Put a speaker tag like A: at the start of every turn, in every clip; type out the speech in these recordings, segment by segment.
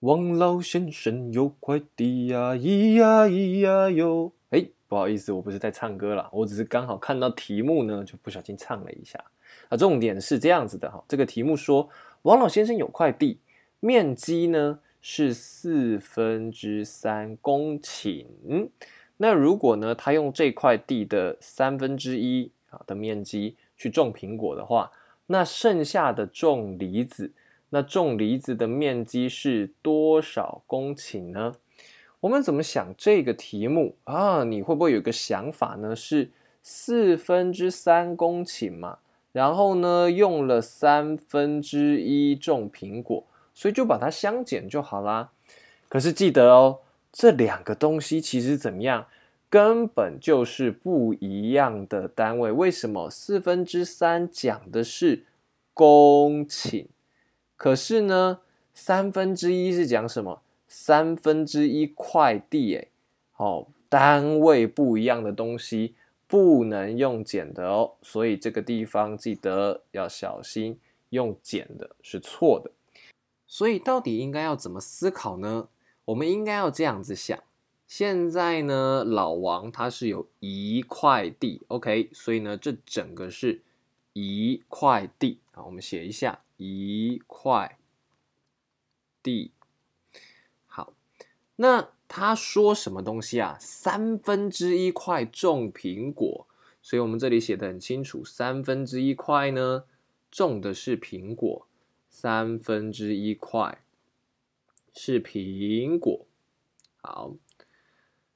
A: 王老先生有快递呀，咿呀咿呀哟。哎，不好意思，我不是在唱歌啦，我只是刚好看到题目呢，就不小心唱了一下。啊，重点是这样子的哈，这个题目说王老先生有块地，面积呢是四分之三公顷。那如果呢，他用这块地的三分之一啊的面积去种苹果的话，那剩下的种梨子，那种梨子的面积是多少公顷呢？我们怎么想这个题目啊？你会不会有个想法呢？是四分之三公顷嘛？然后呢，用了三分之一种苹果，所以就把它相减就好啦。可是记得哦，这两个东西其实怎么样，根本就是不一样的单位。为什么四分之三讲的是公顷，可是呢，三分之一是讲什么？三分之一块地，哎，哦，单位不一样的东西。不能用减的哦，所以这个地方记得要小心，用减的是错的。所以到底应该要怎么思考呢？我们应该要这样子想：现在呢，老王他是有一块地，OK，所以呢，这整个是一块地啊。我们写一下一块地。好，那。他说什么东西啊？三分之一块种苹果，所以我们这里写的很清楚，三分之一块呢种的是苹果，三分之一块是苹果。好，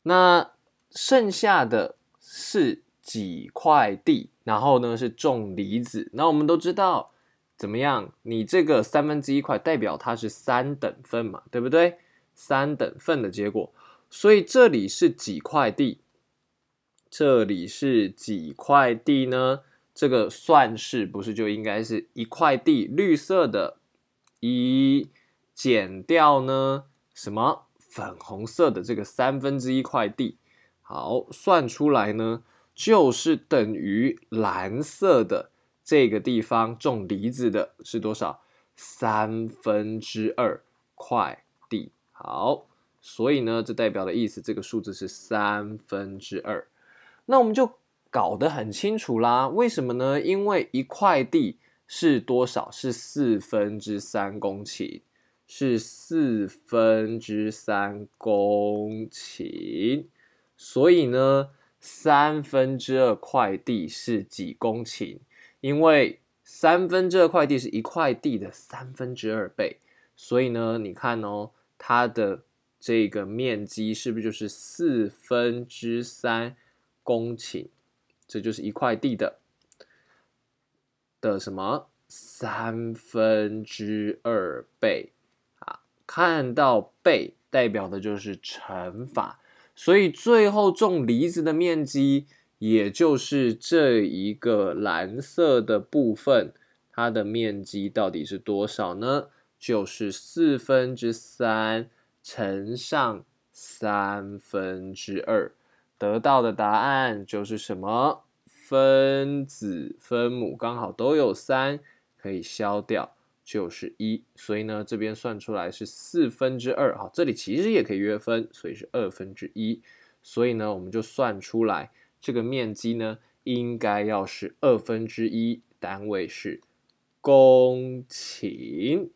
A: 那剩下的是几块地，然后呢是种梨子。那我们都知道怎么样？你这个三分之一块代表它是三等份嘛，对不对？三等份的结果，所以这里是几块地？这里是几块地呢？这个算式不是就应该是一块地，绿色的，一减掉呢什么粉红色的这个三分之一块地，好，算出来呢就是等于蓝色的这个地方种梨子的是多少？三分之二块地。好，所以呢，这代表的意思，这个数字是三分之二。那我们就搞得很清楚啦。为什么呢？因为一块地是多少？是四分之三公顷，是四分之三公顷。所以呢，三分之二块地是几公顷？因为三分之二块地是一块地的三分之二倍。所以呢，你看哦。它的这个面积是不是就是四分之三公顷？这就是一块地的的什么三分之二倍啊？看到倍代表的就是乘法，所以最后种梨子的面积，也就是这一个蓝色的部分，它的面积到底是多少呢？就是四分之三乘上三分之二，得到的答案就是什么？分子分母刚好都有三，可以消掉，就是一。所以呢，这边算出来是四分之二。好，这里其实也可以约分，所以是二分之一。所以呢，我们就算出来这个面积呢，应该要是二分之一，单位是公顷。